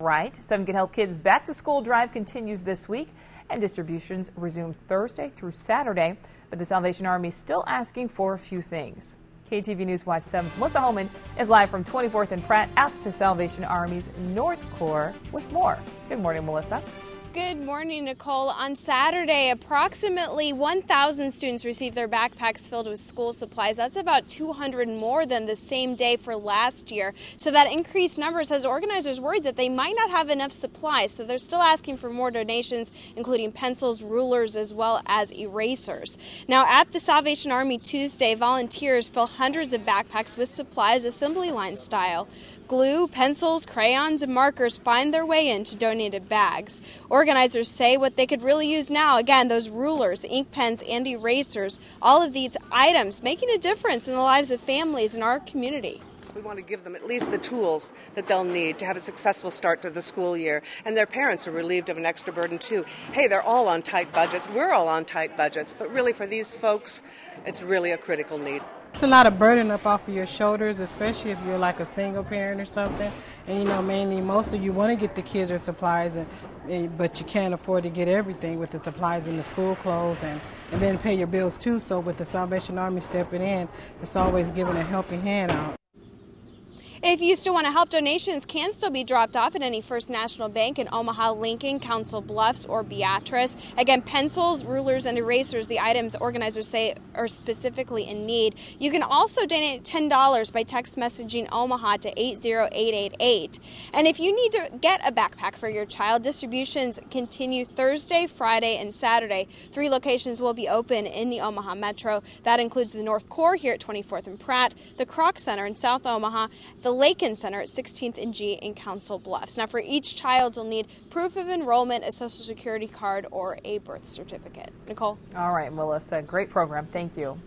Right. Seven Can Help Kids Back to School Drive continues this week, and distributions resume Thursday through Saturday. But the Salvation Army is still asking for a few things. KETV News Watch 7's Melissa Holman is live from 24th and Pratt at the Salvation Army's North Corps with more. Good morning, Melissa. Good morning, Nicole. On Saturday, approximately 1,000 students received their backpacks filled with school supplies. That's about 200 more than the same day for last year. So that increased numbers has organizers worried that they might not have enough supplies. So they're still asking for more donations, including pencils, rulers, as well as erasers. Now, at the Salvation Army Tuesday, volunteers fill hundreds of backpacks with supplies assembly line style. Glue, pencils, crayons, and markers find their way into donated bags. Organizers say what they could really use now again, those rulers, ink pens, and erasers, all of these items making a difference in the lives of families in our community. We want to give them at least the tools that they'll need to have a successful start to the school year. And their parents are relieved of an extra burden too. Hey, they're all on tight budgets. We're all on tight budgets. But really, for these folks, it's really a critical need. It's a lot of burden up off of your shoulders, especially if you're like a single parent or something. And you know, mainly most of you want to get the kids their supplies, and, but you can't afford to get everything with the supplies and the school clothes, and and then pay your bills too. So with the Salvation Army stepping in, it's always giving a helping hand out. If you still want to help, donations can still be dropped off at any First National Bank in Omaha, Lincoln, Council Bluffs, or Beatrice. Again, pencils, rulers, and erasers, the items organizers say are specifically in need. You can also donate $10 by text messaging Omaha to 80888. And if you need to get a backpack for your child, distributions continue Thursday, Friday, and Saturday. Three locations will be open in the Omaha Metro. That includes the North Corps here at 24th and Pratt, the Kroc Center in South Omaha, the the Lakin Center at 16th and G in Council Bluffs. Now, for each child, you'll need proof of enrollment, a social security card, or a birth certificate. Nicole? All right, Melissa. Great program. Thank you.